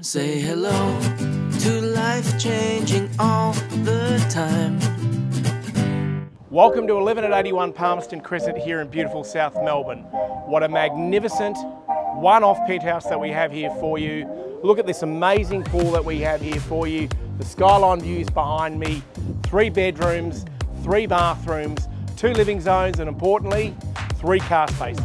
Say hello to life changing all the time. Welcome to 11 at 81 Palmerston Crescent here in beautiful South Melbourne. What a magnificent one-off penthouse that we have here for you. Look at this amazing pool that we have here for you. The skyline views behind me, three bedrooms, three bathrooms, two living zones and importantly, three car spaces.